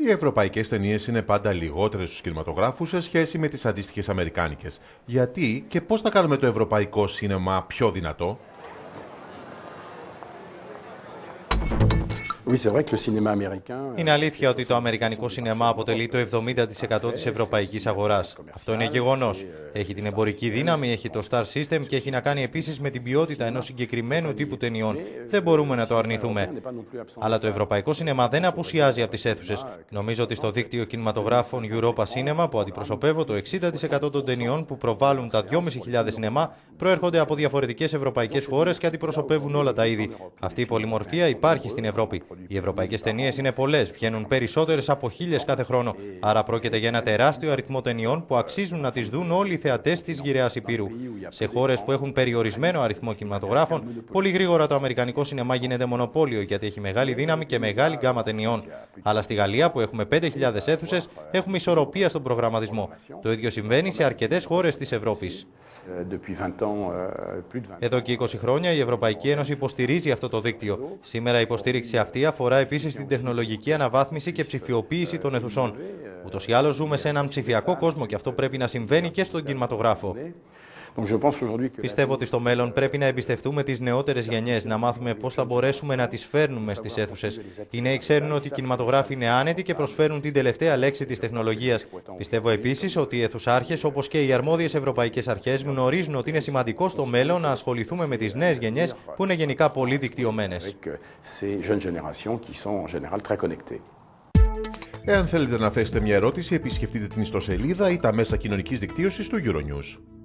Οι ευρωπαϊκές ταινίες είναι πάντα λιγότερες στους κινηματογράφους σε σχέση με τις αντίστοιχες αμερικάνικες. Γιατί και πώς θα κάνουμε το ευρωπαϊκό σίνεμα πιο δυνατό; Είναι αλήθεια ότι το αμερικανικό σινεμά αποτελεί το 70% της ευρωπαϊκής αγοράς. Αυτό είναι γεγονός. Έχει την εμπορική δύναμη, έχει το Star System και έχει να κάνει επίσης με την ποιότητα ενός συγκεκριμένου τύπου ταινιών. Δεν μπορούμε να το αρνηθούμε. Αλλά το ευρωπαϊκό σινεμά δεν απουσιάζει από τις αίθουσες. Νομίζω ότι στο δίκτυο κινηματογράφων Europa Cinema που αντιπροσωπεύω το 60% των ταινιών που προβάλλουν τα 2.500 σινεμά προέρχονται από διαφορετικές ευρωπαϊκές χώρες και αντιπροσωπεύουν όλα τα είδη. Αυτή η πολυμορφία υπάρχει στην Ευρώπη. Οι ευρωπαϊκές ταινίες είναι πολλές, βγαίνουν περισσότερες από χίλιες κάθε χρόνο. Άρα πρόκειται για ένα τεράστιο αριθμό ταινιών που αξίζουν να τις δουν όλοι οι θεατές της γυραιά Υπήρου. Σε χώρες που έχουν περιορισμένο αριθμό κινηματογράφων, πολύ γρήγορα το αμερικανικό σινεμά γίνεται μονοπόλιο γιατί έχει μεγάλη δύναμη και μεγάλη γκάμα ταινιών. Αλλά στη Γαλλία που έχουμε 5.000 αίθουσες έχουμε ισορροπία στον προγραμματισμό. Το ίδιο συμβαίνει σε αρκετές χώρες της Ευρώπης. Εδώ και 20 χρόνια η Ευρωπαϊκή Ένωση υποστηρίζει αυτό το δίκτυο. Σήμερα η υποστήριξη αυτή αφορά επίσης την τεχνολογική αναβάθμιση και ψηφιοποίηση των αιθουσών. Ούτως ή άλλως ζούμε σε έναν ψηφιακό κόσμο και αυτό πρέπει να συμβαίνει και στον κινηματογράφο. Πιστεύω ότι στο μέλλον πρέπει να εμπιστευτούμε τις νεότερες γενιές, να μάθουμε πώς θα μπορέσουμε να τις φέρνουμε στις αίθουσες. Οι νέοι ξέρουν ότι οι κινηματογράφοι είναι άνετοι και προσφέρουν την τελευταία λέξη της τεχνολογίας. Πιστεύω επίσης ότι οι αιθουσάρχε, όπως και οι αρμόδιες ευρωπαϊκές αρχές, γνωρίζουν ότι είναι σημαντικό στο μέλλον να ασχοληθούμε με τις νέες γενιές που είναι γενικά πολύ δικτυωμένες. Εάν θέλετε να θέσετε μια ερώτηση, επισκεφτείτε την ιστοσελίδα ή τα μέσα κοινωνικής δικτύωσης του Euronews.